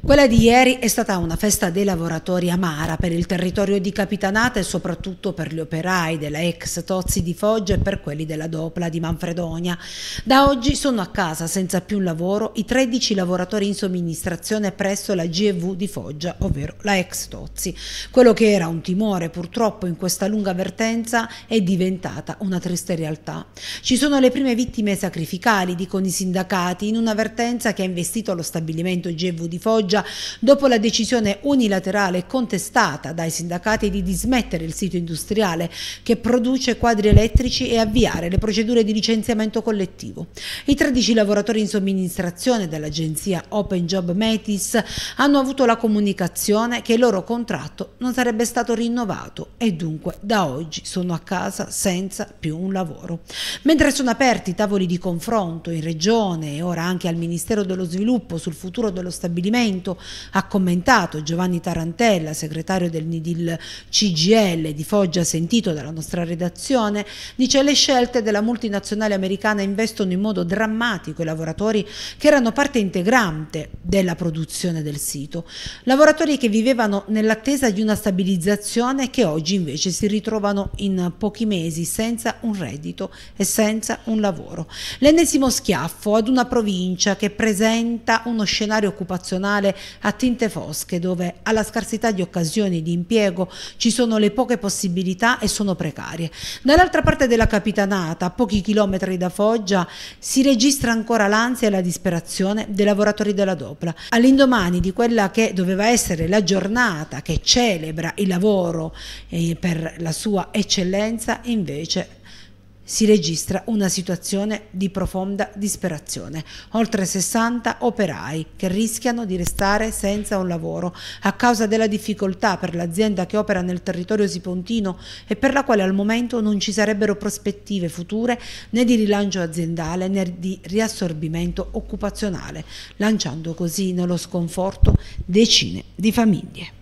Quella di ieri è stata una festa dei lavoratori amara per il territorio di Capitanata e soprattutto per gli operai della ex Tozzi di Foggia e per quelli della Dopla di Manfredonia. Da oggi sono a casa senza più lavoro i 13 lavoratori in somministrazione presso la GV di Foggia, ovvero la ex Tozzi. Quello che era un timore purtroppo in questa lunga vertenza è diventata una triste realtà. Ci sono le prime vittime sacrificali, dicono i sindacati, in una vertenza che ha investito lo stabilimento GV di Foggia Perugia dopo la decisione unilaterale contestata dai sindacati di dismettere il sito industriale che produce quadri elettrici e avviare le procedure di licenziamento collettivo. I 13 lavoratori in somministrazione dell'agenzia Open Job Metis hanno avuto la comunicazione che il loro contratto non sarebbe stato rinnovato e dunque da oggi sono a casa senza più un lavoro. Mentre sono aperti tavoli di confronto in regione e ora anche al Ministero dello Sviluppo sul futuro dello stabilimento, Parlamento ha commentato Giovanni Tarantella, segretario del Nidil CGL di Foggia, sentito dalla nostra redazione, dice le scelte della multinazionale americana investono in modo drammatico i lavoratori che erano parte integrante della produzione del sito, lavoratori che vivevano nell'attesa di una stabilizzazione e che oggi invece si ritrovano in pochi mesi senza un reddito e senza un lavoro. L'ennesimo schiaffo ad una provincia che presenta uno scenario occupazionale a tinte fosche dove alla scarsità di occasioni di impiego ci sono le poche possibilità e sono precarie. Dall'altra parte della capitanata, a pochi chilometri da Foggia, si registra ancora l'ansia e la disperazione dei lavoratori della Dopla. All'indomani di quella che doveva essere la giornata che celebra il lavoro eh, per la sua eccellenza, invece si registra una situazione di profonda disperazione. Oltre 60 operai che rischiano di restare senza un lavoro a causa della difficoltà per l'azienda che opera nel territorio sipontino e per la quale al momento non ci sarebbero prospettive future né di rilancio aziendale né di riassorbimento occupazionale, lanciando così nello sconforto decine di famiglie.